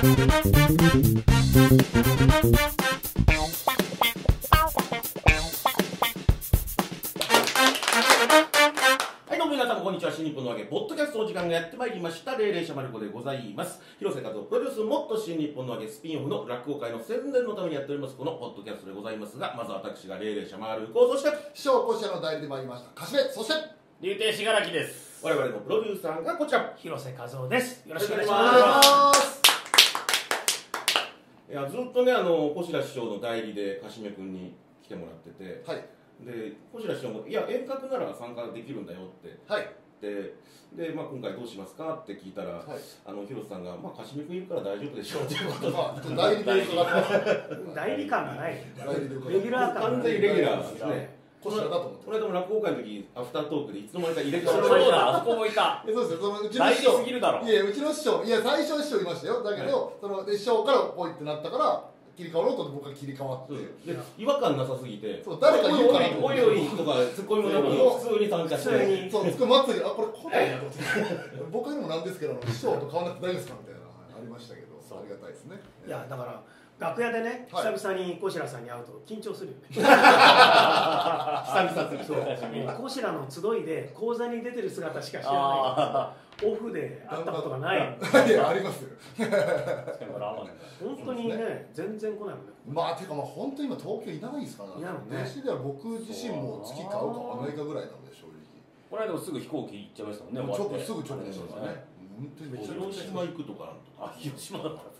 はい、どうも皆さん、こんにちは。新日本のわけ、ポッドキャストの時間がやってまいりました。霊霊者マルコでございます。広瀬和夫プロデュース、もっと新日本のわけ、スピンオフの落語会の宣伝のためにやっております、このポッドキャストでございますが、まず私が霊霊者マルコ、そして、師匠甲子園の代理で参りました貸しそして流亭信楽です。我々のプロデューサーがこちら。広瀬和夫です。よろしくお願いしますいや、ずっとね、あの、小白師匠の代理で、かしめ君に来てもらってて、はいで、小白師匠も、いや、遠隔なら参加できるんだよってはい言って、で、まあ、今回どうしますかって聞いたら、はいあの、広瀬さんが、まあ、かしめ君いるから大丈夫でしょうっていうことで。まあ代理で伺ってますす。代理感がない。レギュラー感。完全にレギュラーですね。こちらだと思ってこの間も落語会の時アフタートークでいつの間にか入れ替そわってうだ、あそこもいた。えそうですよそのうちの大事師匠すぎるだろ。い。やうちの師匠いや最初は師匠いましたよ。だけど、そので師匠からポイってなったから切り替わろうと思って僕が切り替わって。で違和感なさすぎて。そう誰か言うから。おいおいとかツッコミもなく普通に参加して。にそうつく祭りあこれ来ないなと思って。僕にもなんですけど師匠と変わらなくて大丈夫ですかみたいなありましたけど。ありがたいですね。いやだから楽屋でねはい久々に小白さんに会うと緊張するよね。久々すぎて小白の集いで講座に出てる姿しか知らないあからオフで会ったことがない。いやありますよ。本当にね全然来ないもんね。まあてかまあ本当に今東京いないですからいないもんね私では僕自身も月買うか買わないかぐらいなので正直この間もすぐ飛行機行っちゃいましたもんね。ちょ終わってすぐ直でしたね。本当にめちゃめ広島行くとかなんとかあ、広島だったんですか。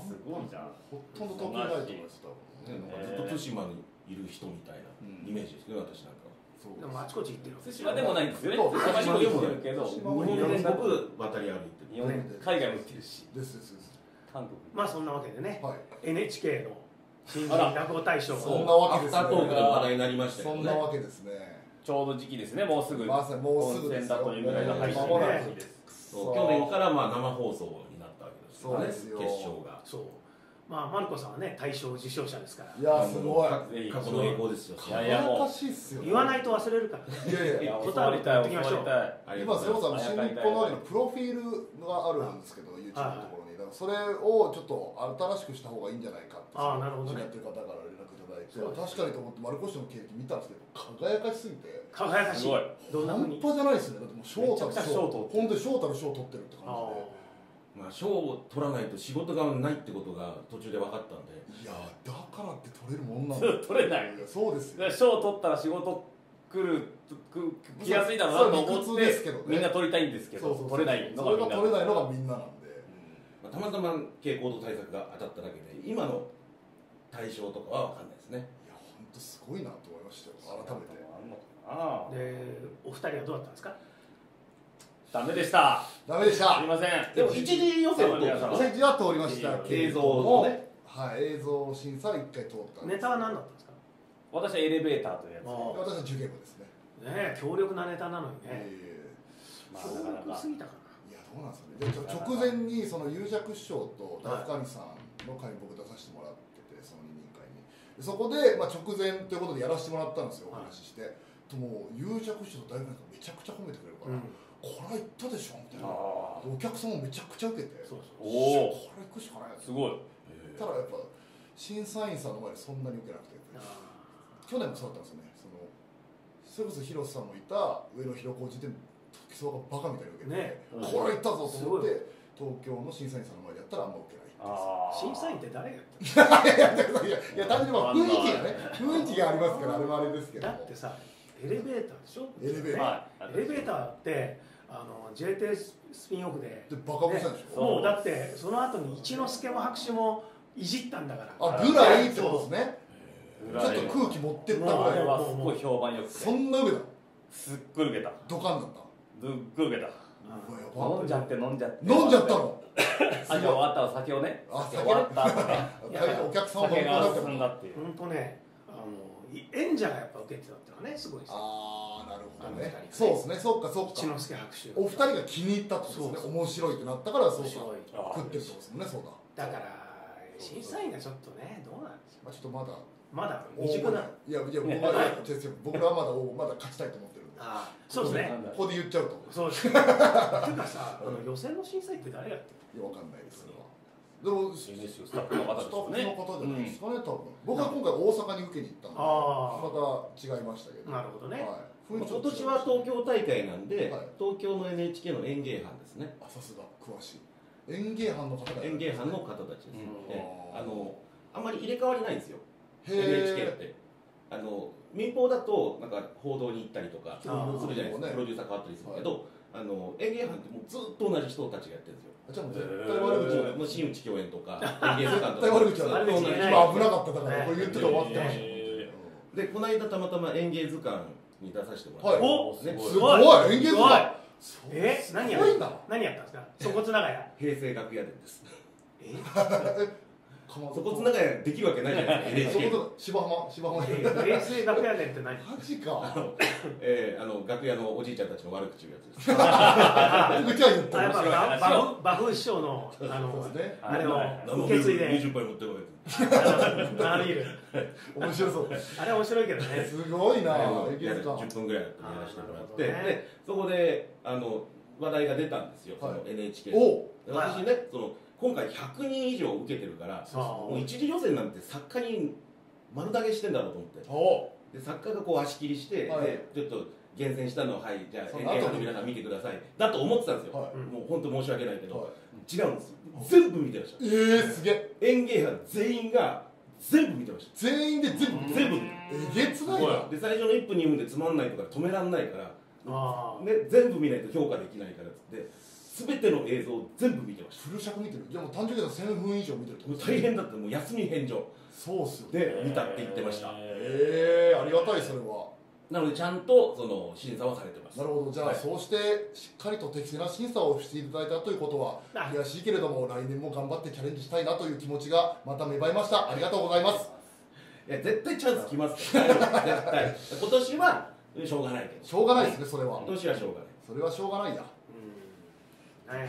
すごいじゃん。ほとんど東京ないと思いましたねなんかずっと対馬にいる人みたいなイメージですけど私なんかそうでもあちこち行ってる。対馬でもないんですよね。そう。対馬にも行ってるけど、対日本全国渡り歩いてる。海外も行ってるし、ですですです。韓国。まあそんなわけでねはい。NHK の新人落語大賞。そんをなわけですアフタートークで話題になりましたそんなわけですね。ちょうど時期ですね。もうすぐ。まさにもうすぐですよ。温泉だというぐらいの配信で。す。そう去年からまあ生放送になったわけですよ。ねそうですよ。決勝がそう。まあマルコさんはね大賞受賞者ですから。いやすごい。過去の栄光ですよ。いやいやもう輝かしいっすよ。ね言わないと忘れるからね。いやいやいや、答え教わりたい、言ってきましょう。今それこそ新日本ののプロフィールがあるんですけど YouTube のところに。だからそれをちょっと新しくした方がいいんじゃないかってあーなるほどね。やってる方から連絡いただいて。確かにと思って丸越の経歴見たんですけど輝かしすぎて。輝かしい。どんなふうに端じゃないですよね。だってもう賞たるめちゃくちゃ賞取ってる。本当に賞たる賞取ってるって感あまあ賞を取らないと仕事がないってことが途中で分かったんで。いやだからって取れるもんなんだ。取れない。そうですよ。賞取ったら仕事来るく来やすいだろうなと思ってね。みんな取りたいんですけどそうそうそう。取れないのそれががみんな。取れないのがみんななんで。まあ、たまたま傾向と対策が当たっただけで今の対象とかは分かんないですね。いや本当すごいなと思いましたよ。改めて。あんのかな。でお二人はどうだったんですか？ダメでした。ダメでした。すいません。でも一次予選を通ったんですね。席は通りました映像をね。はい映像審査は一回通ったんです。ネタは何だったんですか？私はエレベーターというやつ。あ私は受験部ですね。ねえ強力なネタなのにね。えまあ強なかなすぎたかえいやどうなんですかね。直前にその有弱師匠とダフカニさんの会に僕出させてもらっててその二人会に。でそこで、まあ、直前ということでやらせてもらったんですよおはい。話しして、ともう有弱師匠と大学がめちゃくちゃ褒めてくれるから、ら、これは行ったでしょみたいな。あお客さんもめちゃくちゃ受けて。そうそう。おおこれ行くしかないすごい。ただやっぱ審査員さんの前でそんなに受けなくて。あ去年もそうだったんですよね。そのそれこそ広瀬さんもいた上野広小路で時総がバカみたいに受けて、ね。これ行ったぞと思って東京の審査員さんの前でやったらあんま受けない審査員って誰がやっていやいやいやいや単純にまあ雰囲気がね。雰囲気がありますからあれもあれですけるどだってさエレベーターでしょ？エレベーター。はい。エレベーターってあの JT スピンオフで。でバカぶしたでしょ、そうもうだってその後に一之輔も白紙もいじったんだから。あぐらいってことですね。ちょっと空気持ってった。ぐあらいれはすごい評判よくてそんな受けたすっごい受けたドカンだったすっごい受けた飲んじゃって飲んじゃって飲んじゃったのあじゃあ終わったら酒をねあ酒終わった後ねお客さんも酒がなくても進んだっていう本当ねあのい演者がやっぱ受けてたっていうのはねすごいです。よああなるほどね。二人そうですねそっかそっ一か之輔白秋お二人が気に入ったってことですね。面白いってなったからそうか。食ってるってことですもんねそうだ。だから審査員がちょっとねどうなんですよまあちょっとまだ。まだ未熟な。いやいや僕は違う違う僕らはまだまだ勝ちたいと思ってるああそうですね。ここで言っちゃうと。そうですね。ていうかさあの予選の審査員って誰がやってるいやわかんないですそれはでもスタッフの方ですよね。の方じゃないですかね、多分。僕は今回大阪に受けに行ったんであまた違いましたけど。なるほどね。はい、今年は東京大会なんで、はい。東京の NHK の演芸班ですね。あさすが。詳しい。園芸班の方が演芸班の方たちです、うん。であのあんまり入れ替わりないんですよ。へ NHK っえて。あの民放だとなんか報道に行ったりとかするじゃないですか。ね。プロデューサー変わったりするけど、あの演芸班ってもうずっと同じ人たちがやってるんですよ。じゃあもう 絶対悪口はもう新内共演とか演芸図鑑と絶対か悪口は今危なかっただからこれ言ってたら終わってました。へでこの間たまたま演芸図鑑に出させてもらって、はい。おねすごい。演芸図鑑え何何やったんですか？そこつな。がや平成楽屋伝です。え？そこつながりできるわけないじゃないですか。そ NHK こ芝浜芝浜。え平成楽屋伝って何マジか。えーあの楽屋のおじいちゃんたちの悪口言うやつです。うちは言ってるあやっぱ面白い話バフバフ師匠のあのね。あれをはい。受け継いで。20杯持ってこいあのビール。面白そう。あれ面白いけどね。すごいな演芸やる図鑑10分ぐらいやらせてもらって、ねでそこであの話題が出たんですよ、そのはい。NHK 私ねその今回100人以上受けてるからもう一次予選なんて作家に丸投げしてんだろうと思って。おで作家がこう足切りして、はい。でちょっと厳選したのをはいじゃあその後 NHK の皆さん見て。ください。だと思ってたんですよ、はい。もう本当申し訳ないけど、はい。違うんです全部見てました。えー、すげえ。演芸班全員が全部見てました。全員で全部全部えげつないな。で最初の1分2分でつまんないとか止めらんないから。ああね、全部見ないと評価できないからっつって全ての映像を全部見てましフル尺見てる。じゃあもう単純に1000分以上見てるってたもう大変だった。もう休み返上そうっすよね。で見たって言ってました。ええー、ありがたいそれは。なのでちゃんとその審査はされてます。なるほど。じゃあ、はい。そうしてしっかりと適正な審査をしていただいたということはあ悔しいけれども来年も頑張ってチャレンジしたいなという気持ちがまた芽生えました。ありがとうございます。いや絶対チャンス来ますから絶対。今年はしょうがないけど。しょうがないですねそれは。今年はしょうがない。それはしょうがないや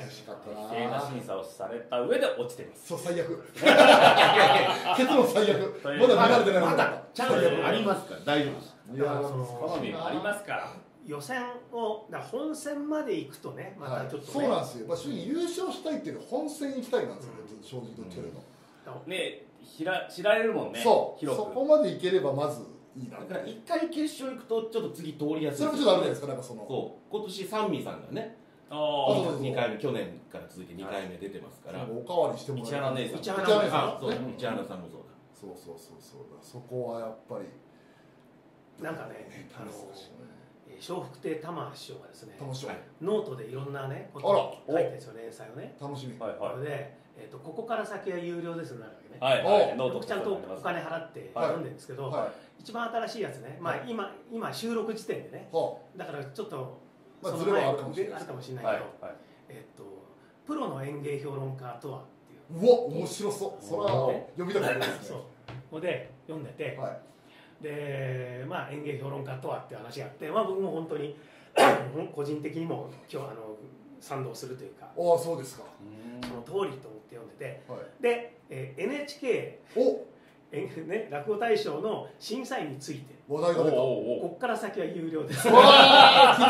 しかった適正な審査をされた上で落ちてます。そう最悪。結論最悪。まだ見られてないまだチャンスありますから。大丈夫です。いやありますから。予選を本戦まで行くとねまたちょっとね、そうなんですよ、まあ、正直優勝したいっていうより本戦行きたいなんですよね、正直どっちかねひら知られるもんねそう。そこまで行ければまずいいなだから一回決勝行くとちょっと次通りやすい。それもちょっとあるじゃないですかなんかその。そう。今年サンミさんがね2回目去年から続いて2回目出てますから、おかわりしてもら市原姉さん。市原さん。あそう原さんもそうだ。そうそうそうそう。だそこはやっぱり。なんかねあの笑福亭玉師匠がですね楽しみ、はい。ノートでいろんなねことあらを書いてるんですよ連載をね。楽しみ、はいはいで、えー、とここから先は有料ですになるわけね、はいはい。ノート僕ちゃんとお金払ってはい。読んでるんですけど、は一番新しいやつね、まあ、今今収録時点でね。だからちょっとまあそのズレはあるかもしれない。あるかもしれないけど、はいはい。えっとプロの演芸評論家とは。っていううわ面白そう。それはお読みたくなりますそう。ねここで読んでて、はい。でまあ演芸評論家とはっていう話があって、まあ、僕も本当に 個人的にも今日あの賛同するというかああそうですか。その通りと思って読んでて。はい。で、えー NHK お。えね、落語大賞の審査員について話題が出た。こっから先は有料です。あ気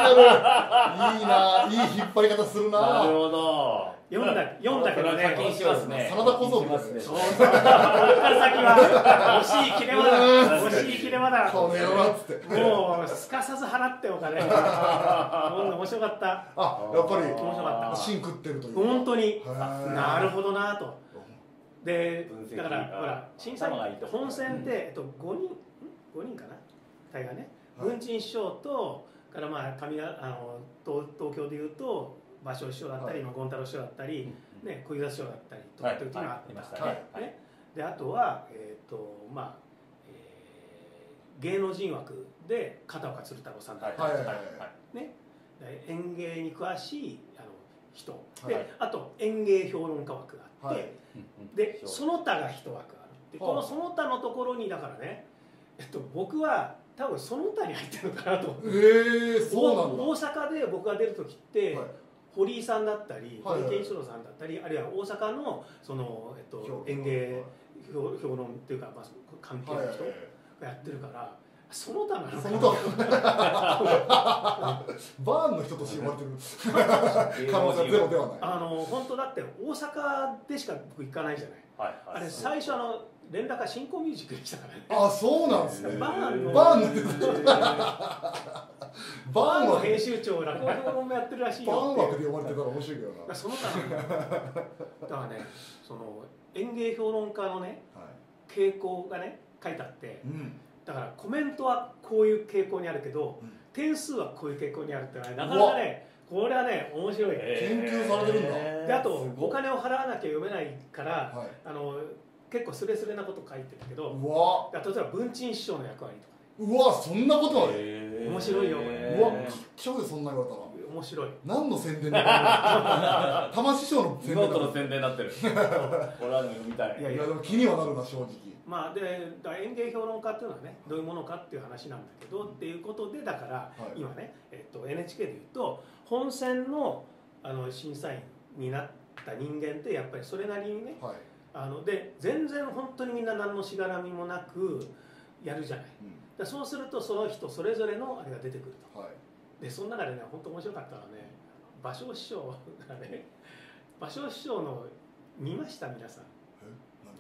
になる。いいないい引っ張り方するななるほど。読んだ読んだけどね。課金しますね。真田小僧みたいなそうますね。こっから先は惜しい切れ間だ。惜しい切れ間だ。この野郎っつって。もうすかさず払ってお金。ほんと面白かった。あやっぱり面白かっ芯食ってるという。か本当に。なるほどなと。でだからがほら審査員頭がいいと本選って、えっと、5人ん？5人かな？大概ね。はい。文鎮師匠とからまあ上があの東東京でいうと芭蕉師匠だったり、はい。まあ、権太郎師匠だったり、ね、小遊三師匠だったりとかはい。っていうのがあはいいましね。はい。ねであとは、えっとまあえー芸能人枠で片岡鶴太郎さんだったり。はい。はい。はい。ね、で園芸に詳しいあの人、はい。であと園芸評論家枠があって、はい。でその他が一枠あるではあこのその他のところにだからね、えっと、僕は多分その他に入ってるのかなと。ええそうなんだ。大阪で僕が出る時って、はい。堀井さんだったりはいはい。堀健一郎さんだったり、あるいは大阪のその、えっと評、園芸評評論っていうか、まあ、関係の人はいはい。はいがやってるからその他なのかなそのと バーンの人として呼ばれてる。可能性はゼロではない。あの本当だって大阪でしか僕行かないじゃないはい。あれ最初あの連絡が新興ミュージックで来たからね。あそうなんですね。バーンの。バーンの。ババーンの編集長落語もやってるらしいバーン枠で呼ばれてたら面白いけどな。まあその他だからねその演芸評論家のねは傾向がね書いてあっていうん。だからコメントはこういう傾向にあるけど、うん。点数はこういう傾向にあるってのはなかなかねこれはね面白い、研究されてるんだ。であとお金を払わなきゃ読めないから、はい。あの結構スレスレなこと書いてたけど、うわ。例えば文鎮師匠の役割とかね。うわそんなことある。面白いよこれ。うわかっちょいそんな言われたら面白い。何の宣伝だ玉 師匠の宣伝だ見事な宣伝になってる。これは読みたい。いやいや。でも気にはなるな正直。まあで演芸評論家っていうのはねどういうものかっていう話なんだけどっていうことでだから、い。今ね、えっと、NHK でいうと本選のあの審査員になった人間ってやっぱりそれなりにねはい、あので全然本当にみんな何のしがらみもなくやるじゃない。うん。でそうするとその人それぞれのあれが出てくると。はい。でその中でね本当面白かったのはね芭蕉師匠がね芭蕉師匠の見ました？皆さん。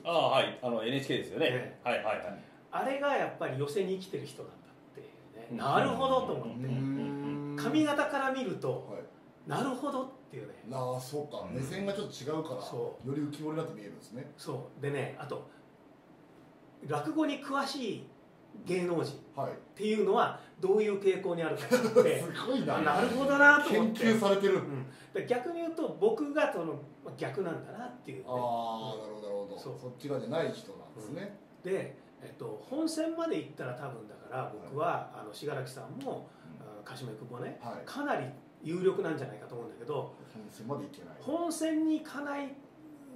ああはい。あの NHK ですよね。ね。はいはいはい。あれがやっぱり寄せに生きてる人なんだっていうね、うん。なるほどと思うって、髪型から見るとはいなるほどっていうね。ああそうか。うん。目線がちょっと違うからそより浮き彫りになって見えるんですね。そう。でねあと落語に詳しい芸能人っはい。ていうのはどういう傾向にあるかって すごいな。あなるほどなと思研って。究されてる。うん、で逆に言うと僕がそのまあ逆なんだなっていうね。ああなるほどなるほど。そっち側じゃない人なんですね。で、えっと、本戦まで行ったら多分だから僕は、あの信楽さんもあ鹿島君もね。はい。かなり有力なんじゃないかと思うんだけど本戦までいけない。本戦に行かない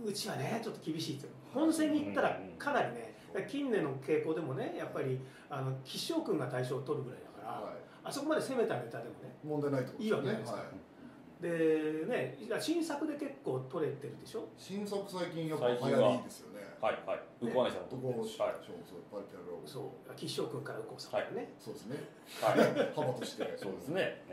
うちはねちょっと厳しいですよ。本戦に行ったらかなりね近年の傾向でもねやっぱりあの岸尾君が大賞を取るぐらいだから、はあそこまで攻めたネタでもねい問題ないってこといいわけないですか。はい。でね新作で結構取れてるでしょ？新作最近やっぱ流最近は行りですよね。はいはい。向こうさんどこをそうはいそうパリピアローそう。岸尾君から右近さんからね、そうですね。はい。派閥として。そうですね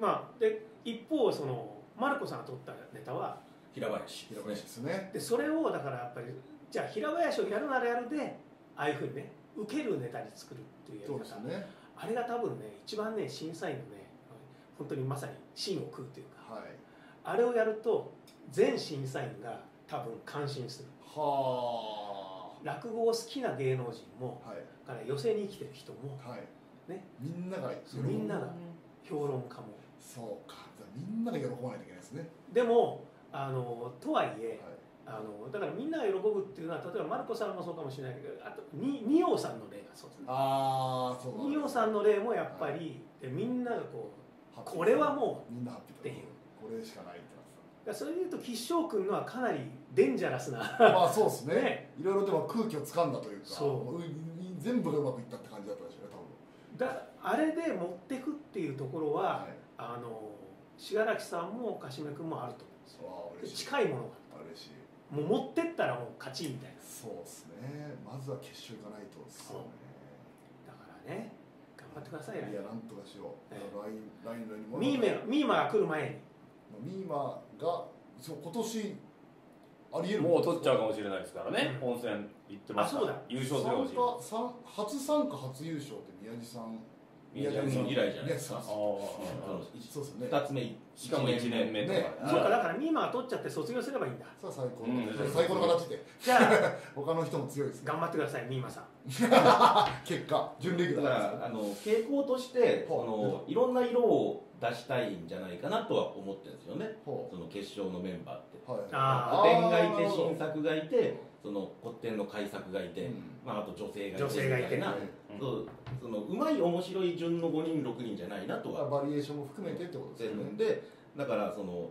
まあで一方そのマルコさんが取ったネタは平林平林ですね。でそれをだからやっぱりじゃあ平林をやるならやるでああいうふうにね受けるネタに作るっていうやり方、ね。あれが多分ね一番ね審査員のね本当にまさに芯を食うというか。はい。あれをやると全審査員が多分感心する。は落語を好きな芸能人もあはい。から寄席に生きてる人もはい。ね。みんながみんなが評論家もそうか。じゃあみんなが喜ばないといけないですね。でもあのとはいえはい。あのだからみんなが喜ぶっていうのは例えばマルコさんもそうかもしれないけどあとに二葉さんの例がそうですねああそうだ。二葉さんの例もやっぱり、でみんながこうこれはもみんなハッピーっていうこれしかないってだそれでいうと吉祥君のはかなりデンジャラスな。たまあそうですね。ね。いろいろでも空気を掴んだというかそう。も全部がうまくいったって感じだったでしょうねだあれで持ってくっていうところ多分は、はいあの信楽さんも鹿島君もあると思うんですよ。わあ嬉しい。近いものが嬉しい。もう持ってったらもう勝ちみたいな。そうですね。まずは決勝行かないとですよね。だからね頑張ってくださいよ。いやなんとかしよう。ええ。ラインラインのにもミーメミーマが来る前に。ミーマがそう今年ありえるもう取っちゃうかもしれないですからね。うん。本戦行ってますからあそうだ。優勝するかもしれない。参加参初参加初優勝って宮地さん宮地さん以来じゃないですか。そうですよね。二つ目しかも1年目とか。ね。そうかだからミーマが取っちゃって卒業すればいいんだ。さあ最高。うんの最高の形で。じゃあ 他の人も強いですね。頑張ってくださいミーマさん。結果準レギュだかラーらあの傾向としてそのいろんな色を出したいんじゃないかなとは思ってるんですよね。ほその決勝のメンバーって。古典がいて新作がいてその古典の改作がいて、うん。まあ、あと女性がいて女性がいて。な。うんそうそのうまい面白い順の5人6人じゃないなとは。バリエーションも含めてってことですよね。思ってるんでだからその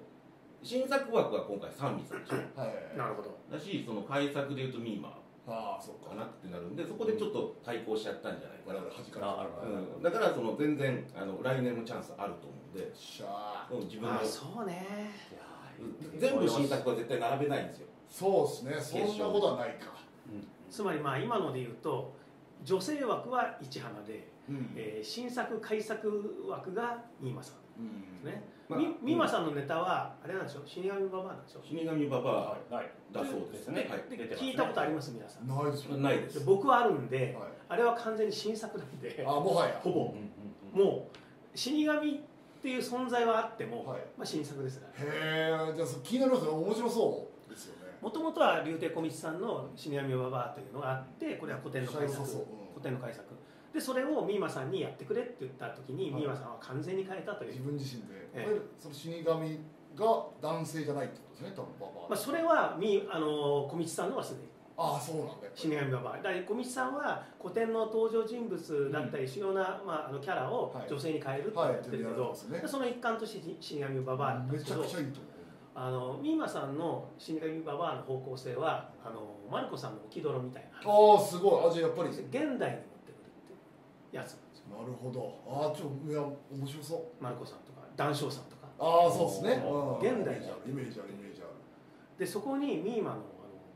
新作枠が今回三味さんでしょ。はいなるほど。だしその改作でいうとミーマああそうか。かなってなるんでそこでちょっと対抗しちゃったんじゃないかな、うん、だからその全然あの来年もチャンスあると思うんで。しゃあうん自分のあそうね。全部新作は絶対並べないんですよ。そうですね。そんなことはないか。つまりまあ今ので言うと女性枠は市浜で、うん。えー新作改作枠が新間さん。うん。ですね、まあみ新間さんのネタはあれなんでしょ死神ババアなんでしょ死神ババアだそうですね。はい。聞いたことあります？皆さん。ないですないです。で僕はあるんで、はい。あれは完全に新作なんで。あもはやほぼ。うんうんうんもう死神っていう存在はあっても、はい。まあ、新作ですから。へえじゃあそ気になりますね。面白そうもともとは竜亭小道さんの「死神ババア」というのがあってこれは古典の改作古典の改作でそれをミーマさんにやってくれって言った時に、はいミーマさんは完全に変えたという。自分自身で、ええ。その死神が男性じゃないってことですね多分ババ。アまあ、それはみあの小道さんのはすでにああそうなんだ。死神ババアだから小道さんは古典の登場人物だったり主要な、まあ、あのキャラをはい。女性に変えるって言はい。ってるけど、やられてますね。でその一環として死神ババアだったんめちゃですけどくちゃいいと思あのミーマさんの死神ババアの方向性はあのマルコさんの置き泥みたいなうああすごい。あじゃあやっぱり。現代に持ってくるってやつなんですよ。なるほど。ああちょいや面白そう。マルコさんとか談笑さんとか。ああそうですね、現代イメージあるイメージある。でそこにミーマのあの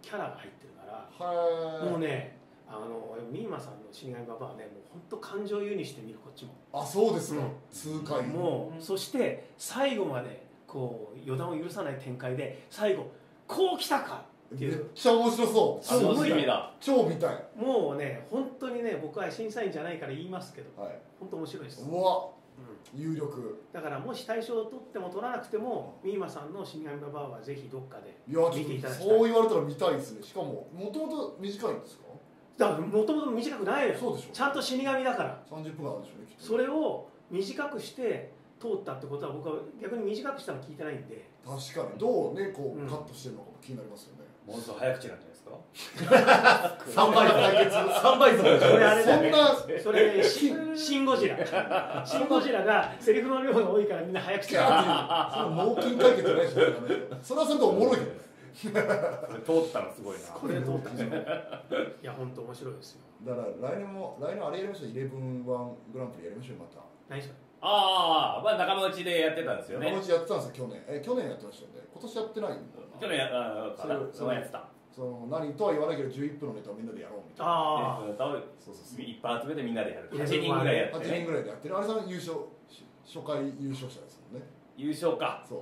キャラが入ってるからはい。もうねあのミーマさんの死神ババアはねもう本当感情移入して見るこっちも。あそうですか、うん。痛快もうそして最後までこう予断を許さない展開で最後こう来たかってめっいうちゃ面白そう。あ楽しみだ。超見たい。もうね本当にね僕は審査員じゃないから言いますけどはい。本当面白いです、うわ。うん。有力。だからもし大賞を取っても取らなくてもミーマさんの死神ババアはぜひどっかで見ていただきたい。とそう言われたら見たいですね。しかももともと短いんですか？だからもともと短くないのよ。そうでしょ。ちゃんと死神だから。30分あるでしょうね。それを短くして通ったってことは僕は逆に短くしたの聞いてないんで。確かに。どうねこうカットしてるのかも気になりますよね、ものすごい早口なんじゃないですか？3倍対決3倍速。でしょそれあれだよね。そんな。それシンシン・ゴジラ。シン・ゴジラがセリフの量が多いからみんな早口だ。ーっていうその脳筋解決じゃないしそれはそれでおもろい通ったのすごいな。これで通ったんですよい。や本当面白いですよ。だから来年も来年あれやりましょう。イレブンワングランプリやりましょうよまた。何それ？ああまあ仲間内でやってたんですよね。仲間内やってたんですよ去年。え去年やってましたよね。今年やってないんだ去年やあそうそのやってたその何とは言わないけど11分のネタをみんなでやろうみたいな。ああで歌をそうそうそう。いっぱい集めてみんなでやる。いや8人ぐらいやっ8てね人ぐらいでやってる。あれさん優勝し初回優勝者ですもんね。優勝か。そう。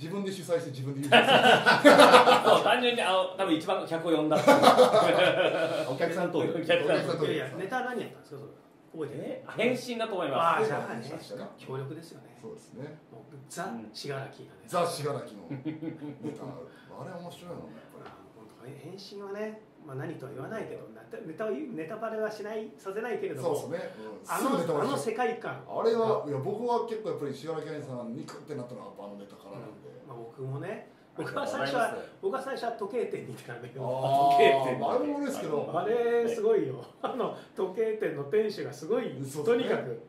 自分で主催して自分で優勝す そう単純にあの多分一番客を呼んだ。お客さん投票お客さんお客さん投票いやいやネタ何やったんですかそれ覚えてえ？返信だと思いあまあじゃあねそうでしたね協力ですよね。そうですね。もうザうん信楽がね。ザ・信楽のネタ。あれ面白いもんねやっぱあ本当ね返信はね、まあ、何とは言わないけどネタネタを言うネタバレはしないさせないけれりどもそうですね、うん、あの世界観、あれはいや僕は結構やっぱり信楽兄さんにクってなったのはあのネタからなんで、まあ、僕もねす僕は最初は僕は最初は時計店に行ってたんだけどあ時計店ああれも俺ですけど。あれすごいよ。あの時計店の店主がすごいとにかく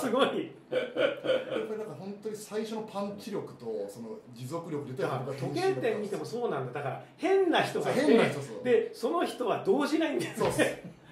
すごい。やっぱりなんか本当に最初のパンチ力とその持続力で時計店見てもそうなんだ。だから変な人がいて変な人そうでその人は動じないんだよそうっす。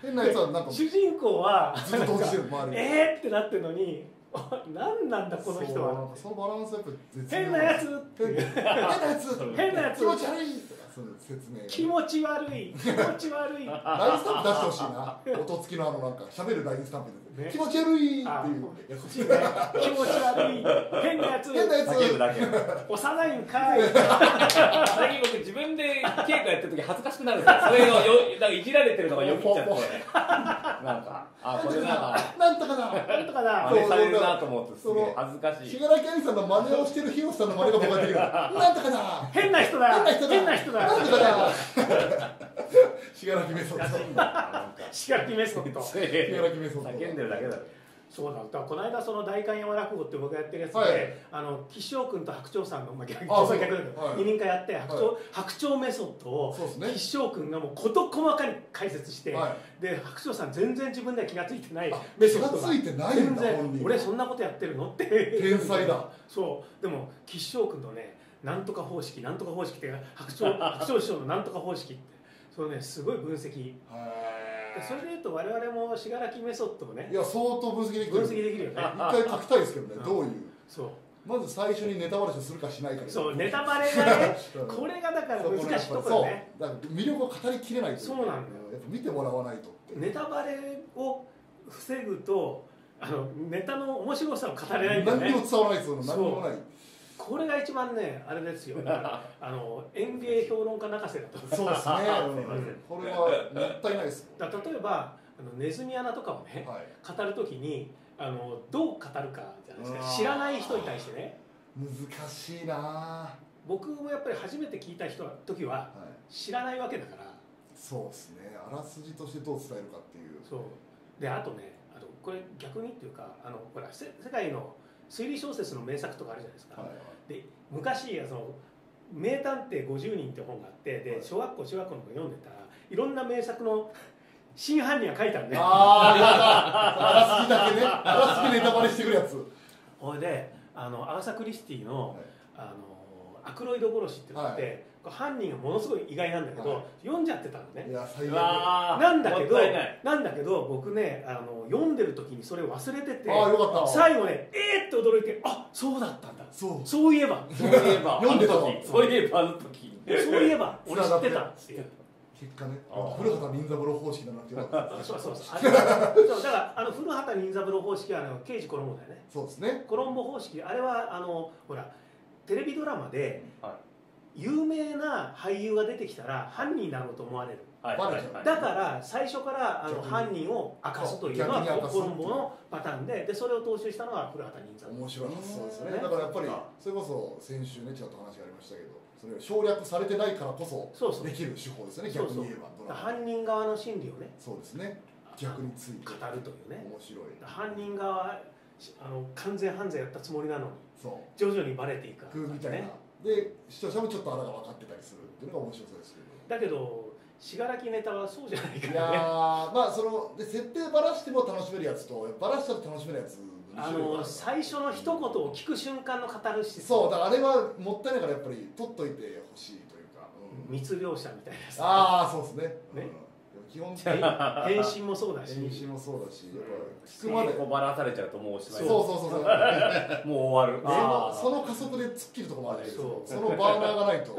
変なやつはなんかず 主人公はっと同時してる周りに。えーってなってるのにあ 何なんだこの人そうはなんかそのバランスはやっぱ絶妙。変なやつ。っていう変なやつ。変なやつ。気持ち悪いとかその説明。が気持ち悪い。気持ち悪い。ラインスタンプ出してほしいな。音付きのあのなんか喋るラインスタンプで、ね。気持ち悪いっていう。あやつ気持ち悪い。変なやつ。変なやつ。叫ぶだけ。幼いんかい。最近僕自分で稽古やってる時恥ずかしくなるんですよ。それをよなんかいじられてるのがよぎっちゃって。なんかあこれなんかなんとかだなんとかだ真似されるなと思ってすげえ恥ずかしい。信楽兄さんの真似をしてるヒロさんの真似が僕はできる。なんとかだ変な人だ。変な人だ。変な人だ。なんとかだ信楽メソッド信しがきメソッド楽メソッド叫んでるだけだろそうだだからこの間その代官山落語って僕がやってるやつで、はい。あの岸尾君と白鳥さんの、まあ、逆逆だけど、はい。二人会やって白鳥,、は白鳥メソッドをね。岸尾君がもう事細かに解説して、はい。で白鳥さん全然自分では気が付いてないあメソッド気がついてないん全然だ本人俺そんなことやってるのって。天才だ。そう。でも岸尾君のねなんとか方式なんとか方式って白鳥白鳥師匠のなんとか方式ってそのねすごい分析。でへそれでいうと我々も信楽メソッドをねーいや相当分析できてる。分析できるよね。一回書きたいですけどねどういう。そう。まず最初にネタバレをするかしないかで。そうネタバレがねうん。これがだから難しいところね。そう。だから魅力を語りきれないそうなんだよ。やっぱ見てもらわないとネタバレを防ぐとあのネタの面白さを語れないんだよね。何にも伝わらないですよ。何にもないこれが一番ねあれですよ。あの演芸評論家泣かせだとそうですね、うん。これはもったいないです。だ例えばあのネズミ穴とかをねはい。語るときにあのどう語るかじゃないですか。知らない人に対してね。難しいなは僕もやっぱり初めて聞いた人の時はい。知らないわけだから。そうですね。あらすじとしてどう伝えるかっていう。そう。であとねあとこれ逆にっていうかあのほらせ世界の推理小説の名作とかあるじゃないですか、はいで昔その「名探偵50人」って本があってではい。小学校中学校の子読んでたらいろんな名作の真犯人が書いてあるねあああらすじだけね。あらすじネタバレしてくるやつ。ほいであのアガサ・クリスティのはい「あのアクロイド殺し」っていうのがあって、これ犯人がものすごい意外なんだけど、はい。読んじゃってたのね。なんだけどない。なんだけど僕ねあの読んでる時にそれを忘れててああよかった。最後ねえー、って驚いてあそうだったんだ。そう。そういえば。そういえば。読んでたそういえばあの時。そういえば。俺知ってた。っていう。結果ね。古畑任三郎方式だなってよかった。そうそうそう。だからあの古畑任三郎方式はあの刑事コロンボだよね。そうですね。コロンボ方式あれはあのほらテレビドラマでは有名な俳優が出てきたら犯人だろうと思われる。はい。バレちゃうはい。だから最初からあの犯人を明かすというのはコロンボのパターンででそれを踏襲したのが古畑任三郎。面白い発想ですよね。ね。だからやっぱりそれこそ先週ねちょっと話がありましたけどそれを省略されてないからこそそうそう。できる手法ですよねそうそう。逆に言えば。ドラマ犯人側の心理をね。そうですね。逆について。語るというね。面白い。犯人側はあの完全犯罪やったつもりなのにそう。徐々にバレていくみたいな、ねで視聴者もちょっとあらが分かってたりするっていうのが面白そうですけど。だけど信楽ネタはそうじゃないいやからね。ーまあそので設定ばらしても楽しめるやつとばらしちゃって楽しめるやつあの最初の一言を聞く瞬間のカタルシス。そうだからあれはもったいないからやっぱり取っといてほしいというか、うん。密漁者みたいなさああそうですね。ねうん、基本的変に変身もそうだし。編集もそうだし。やっぱ聞くまでこうばらされちゃうともうおしまいそうそうそうそう。もう終わる。そのその加速で突っ切るところもあるけどそう。そのバーナーがないと。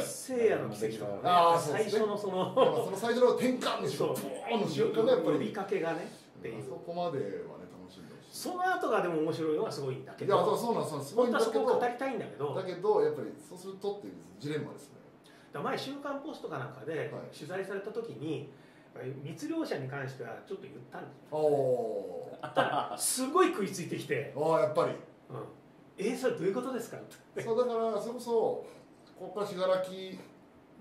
聖夜の奇跡とかね。あーそう最初のその。その最初の転換のそう。瞬間ボーンの瞬間がやっぱり。呼びかけがねっていう。そこまではね楽しんでほしいその後がでも面白いのがすごいんだけいやそうどそうなんです。そうなんです。すごい本当はんだけどそこを語りたいんだけど。だけどやっぱりそうするとっていうジレンマですねだ前「週刊ポスト」かなんかではい。取材された時にやっぱり密漁者に関してはちょっと言ったんですよ。おー。ただすごい食いついてきてああやっぱり「うん、えそれどういうことですか?」って。そうだからそれこそここから信楽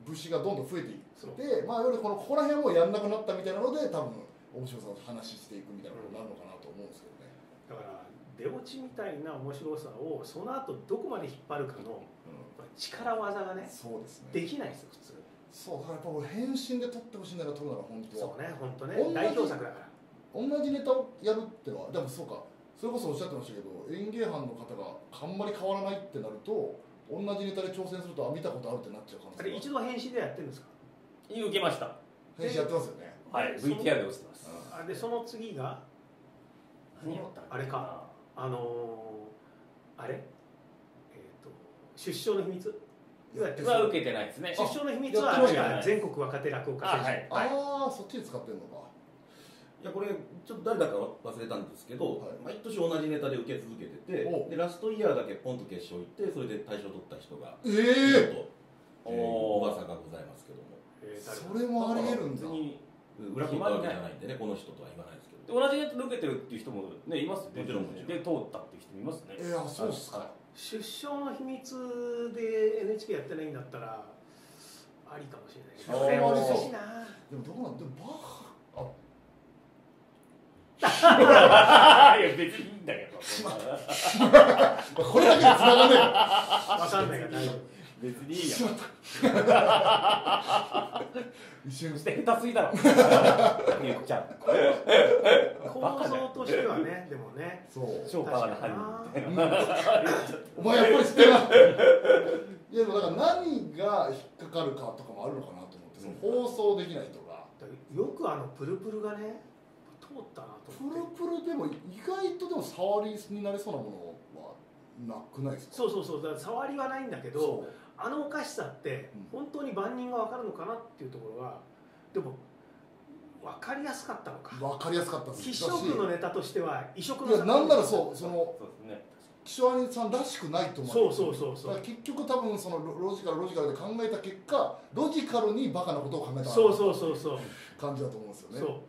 節がどんどん増えていってまあいわゆるこのここら辺もやんなくなったみたいなので多分面白さを話していくみたいなことになるのかなと思うんですけどね、だから出落ちみたいな面白さをその後どこまで引っ張るかの力技がうん、ねそうですね。できないですよ普通。そうだからやっぱ俺変身で撮ってほしいんだから撮るなら本当は。そうね本当ね。代表作だから。同じネタをやるってのはでもそうか。それこそおっしゃってましたけど演芸班の方があんまり変わらないってなると同じネタで挑戦するとあ見たことあるってなっちゃう可能あれ一度変身でやってるんですか？受けました。変身やってますよね。はい VTR で映ってます。あでその次が？何やったっけあれかあのー、あれ？えっ、と出生の秘密？は受けてないですね。出生の秘密は全国若手落語家選手あはい。ああそっちで使ってんのか。いやこれちょっと誰だか忘れたんですけど、はい。毎年同じネタで受け続けてておでラストイヤーだけポンと決勝行ってそれで大賞取った人がええーおー。噂がございますけども。えー誰それもありえるんだ。別に裏取ったわけじゃないんでねこの人とは言わないですけど。同じネタで受けてるっていう人もねいますねもちろんもちろん。で通ったっていう人もいますね。えー、あそうっすか、はい出生の秘密で NHK やってないんだったらありかもしれないそれもありそう難しいな。でもどうなんでもバッハあいや別にいいんだけど。これだけで繋がんねえよわかんないから大丈別にいいしよまった。一瞬そして下手すぎだろ。み ゆきちゃん。夫構造としてはねでもね。そう。超パワーな犯人。みたいな。お前やっぱり知ってるないやでもだから何が引っかかるかとかもあるのかなと思って。その放送できないとか。よくあのプルプルがね通ったなとプ思って。ルプルでも意外とでも触りになりそうなものはなくないですか？そうそうそう。だから触りはないんだけどあのおかしさってうん。本当に万人が分かるのかなっていうところはでも分かりやすかったのか。分かりやすかったです。必勝君のネタとしては異色のいやなんならそうそのそうですね。岸和兄さんらしくないと思そうそうそうそう。だから結局多分そのロロジカルロジカルで考えた結果ロジカルにバカなことを考えたそうそうそうそう。感じだと思うんですよね。そう。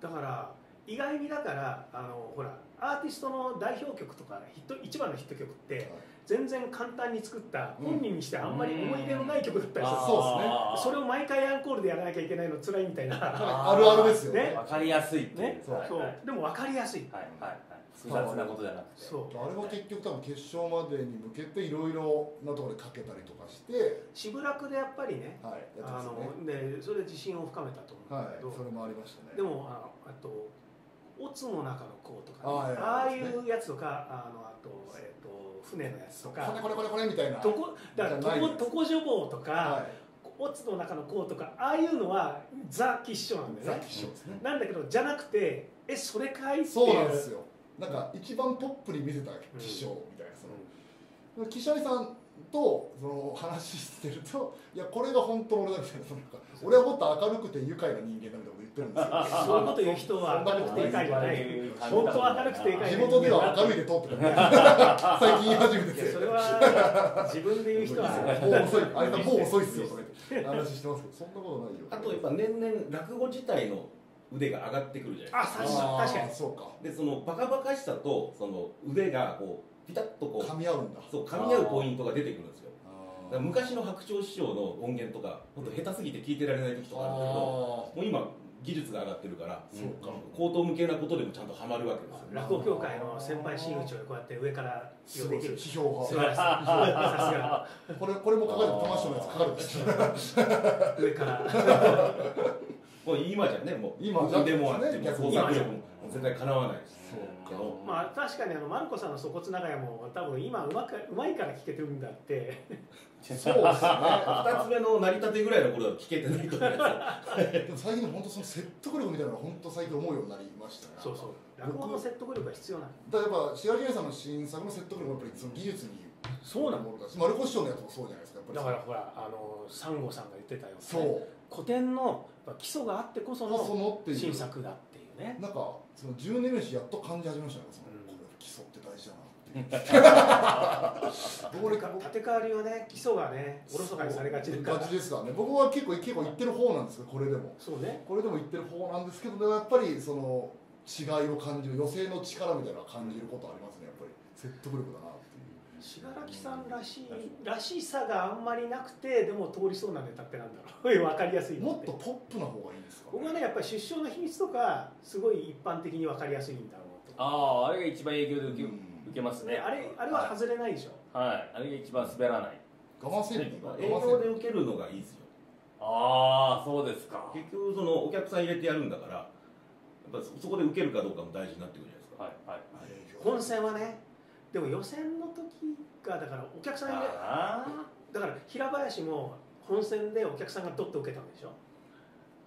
だから意外にだからあのほらアーティストの代表曲とかヒット一番のヒット曲って全然簡単に作ったうん。本人にしてあんまり思い入れのない曲だったりする。あそうですね。それを毎回アンコールでやらなきゃいけないの辛いみたいな。あるあるですよね。ねわかりやすいっていう。ね。そう。はい。はいでも分かりやすい。はい。はい。複雑なことじゃなくて。そう。あれは結局多分決勝までに向けていろいろなところでかけたりとかして。渋楽でやっぱりねはい。やってあのでそれで自信を深めたと思うんはだけど、い。それもありましたね。でもああと「オツの中の子」とか、あはいね、ああいうやつとかあのあと,、えっと船のやつとかこれこれこれこれみたいな。とこだからじゃないです。とこ女房とか、はい。オツの中の子とかああいうのはザ・キッショなんだザ・よね。キッショですね。なんだけどじゃなくてえそれかいってそうなんですよ。なんか一番ポップに見せた気象みたいな、その。岸谷さんとその話してるといやこれが本当の俺だみたいなそのなんか俺はもっと明るくて愉快な人間だみたいなこと言ってるんですよ。そういうこと言う人は明るくて愉快じゃない。本当は明るくて愉快地元では明るいで通ってる 最近言い始めて。てそれは自分で言う人はもう遅い。あれもう遅いっすよそれ。話してます。けどそんなことないよ。あとやっぱ年々落語自体の腕が上がってくるじゃないですか。あ確かに確かに。あーそうか。でそのバカバカしさとその腕がこうピタッとこう。噛み合うんだ。そう噛み合うポイントが出てくるんですよ。昔の白鳥師匠の音源とか本当下手すぎて聞いてられない時とかあるんだけどもう今技術が上がってるからそうか。口頭向けなことでもちゃんとハマるわけですよ。落語協会の先輩真打ちをこうやって上から起用できる。批評素晴がらしい。さすがこれこれも書かれて玉城のやつ書かれてる 上からもう今じゃねもう。今じゃでもあってもね創作力も絶対かなわないです。まあ確かにあのマルコさんの粗骨長屋も多分今うまくうまいから聞けてるんだって。そうですね。2つ目の成り立てぐらいの頃だと聞けてないと思いますよ。でも最近本当その説得力みたいなのが本当最近思うようになりましたねそうそう。落語の説得力が必要なの。だからやっぱ志賀源さんの新作の説得力もやっぱりその技術にそうなの。ものだし丸越師匠のやつもそうじゃないですかやっぱり。だからほらあのサンゴさんが言ってたようにそう古典の基礎があってこそそののっていう。新作だっていうね。なんかその10年目にしてやっと感じ始めました。ねその、うん。これ基礎って大事だなっていう。僕立て替わりはね基礎がねおろそかにされがちだですからね。僕は結構結構言ってる方なんですけどこれでも。そうね。これでも言ってる方なんですけどでもやっぱりその違いを感じる余生の力みたいな感じることありますねやっぱり。説得力だな信楽さんらしいらしさがあんまりなくてでも通りそうなネタってなんだろう。分かりやすいのもっとポップな方がいいんですか、僕はねやっぱり出生の秘密とかすごい一般的に分かりやすいんだろうと。あああれが一番影響で受け,、うん。受けますね。ねあれあれは外れないでしょ。はい。あれが一番滑らない。我慢せんに営業で受けるのがいいですよああそうですか。結局そのお客さん入れてやるんだからやっぱそそこで受けるかどうかも大事になってくるじゃないですか。はいはい。本戦はねでも予選の時がだからお客さんだから平林も本戦でお客さんがドッと受けたんでしょ？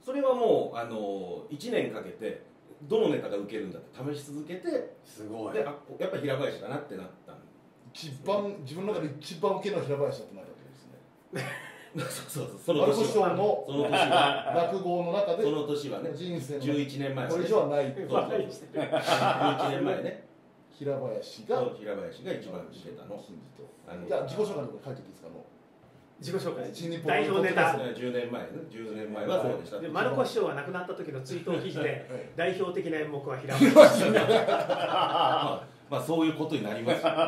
それはもうあの1年かけてどのネタが受けるんだって試し続けてーすごい。であやっぱ平林だなってなったん一番自分の中で一番受けの平林だってなったわけですね。そうそうそうその年は。匠のその年は落語の中でその年はね人生の11年前これ以はないそうバカにしてる11年前ね平林が平林が一番受けたの。金字と。あのじゃあ自己紹介の書いていいですかあの自己紹介。代表ネタ。10年前ね。10年前はそう。でした。で丸越師匠が亡くなった時の追悼記事ではい。代表的な演目は平林。まあ、まあそういうことになります。だか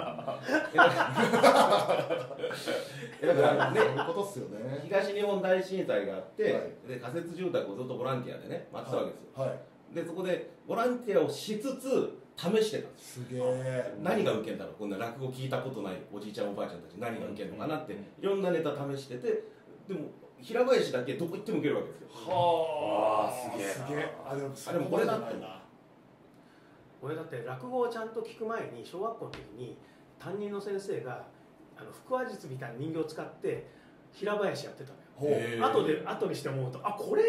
らね。そういうことっすよね。東日本大震災があって、はい。で仮設住宅をずっとボランティアでね待ってたわけですよ。はい。でそこでボランティアをしつつ試してたんです。すげえ。何が受けんだろう。こんな落語聞いたことないおじいちゃんおばあちゃんたち何が受けんのかなっていろんなネタ試しててでも平林だけどこ行っても受けるわけですよ。はあ。すげえ。すげえ。あでもあでもこれだってな俺だって落語をちゃんと聞く前に小学校の時に担任の先生があの腹話術みたいな人形を使って平林やってたのよ。後で後にして思うとあこれ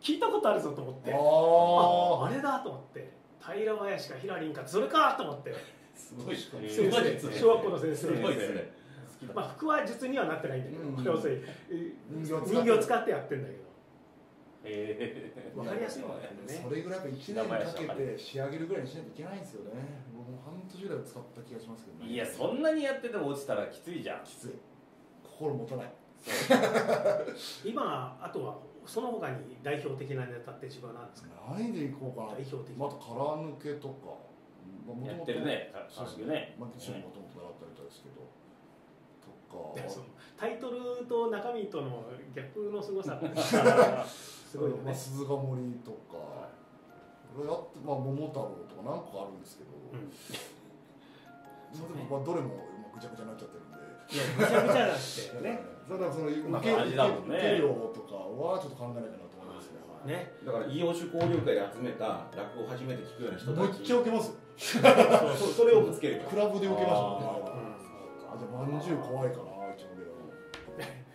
聞いたことあるぞと思って。あああれだと思って平林かひらりんかそれかと思って。すごいすごい先ですね生小学校の先生す。ごいですね。まあ服は実にはなってないんだけど、うん要するに人形を使って。やってんだけど。え分かりやすいもんね。それぐらいやっぱ1年かけて仕上げるぐらいにしないといけないんですよね。もう半年ぐらい使った気がしますけどね。いやそんなにやってても落ちたらきついじゃん。きつい。心持たない。今あとはその他に代表的なネタって自分は何ですか？何でいこうかな。代表的。また空抜けとか、まあやってるね。そうですかね。まあ、私ももともと習ったみたいですけど。とか。タイトルと中身との逆のすごさ。すごいよまあ、ね鈴鹿森とか、これやって、まあ、桃太郎とか何個かあるんですけど、うん。まあでもまあどれもぐちゃぐちゃになっちゃってるんで。いやぐちゃぐちゃだってね それはその受まあけ感じだもんね。受け量とかはちょっと考えなきゃなと思いますね。ね。だから異業種交流会で集めた落語を初めて聞くような人めったちちゃ受けますよ。そうそれをぶつけるクラブで受けましたもんね。ああじゃあまんじゅう怖いかな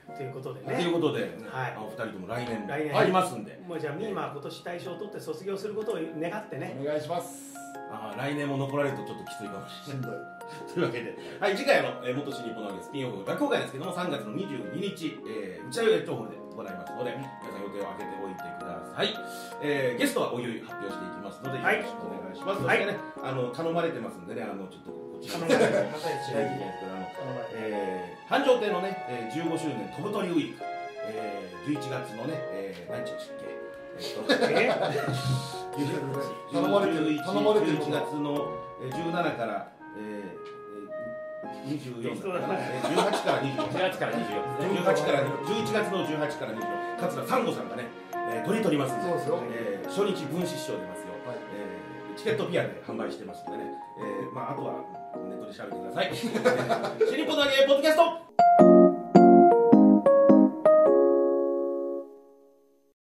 ということでというねことで、はい。お二人とも来年来年。ありますんで、もうじゃあミーマ今年大賞を取って卒業することを願ってね。お願いします。あー来年も残られるとちょっときついかもしれない。しんどい。というわけで、はい、次回の、えー、元新日本のスピンオフ落語会ですけども3月の22日、えー、打ち上げ情報でございますので皆さん予定を空けておいてください、えー、ゲストはおいおい発表していきますのでよはい。ろしくお願いします、はい。そしてねあの頼まれてますんでねあのちょっとこちら頼まれてるしないといけないですけどあのえー、繁盛亭のね、えー、15周年飛ぶ鳥ウィーク、えー、11月のね、えー、何日でしたっけ？えーっ と え頼まれてる11頼まれてる11月のえー17から、えーえー、24だかな、えー、18から24 18から24 18から11月の18から24桂三吾さんがね、えー、取り取りますんで。そうですよ。えー、初日分子師匠出ますよ、はい。えー、チケットピアで販売してますんでね、えーまあ、あとはネットで調べてください。新日本の揚げポッドキャスト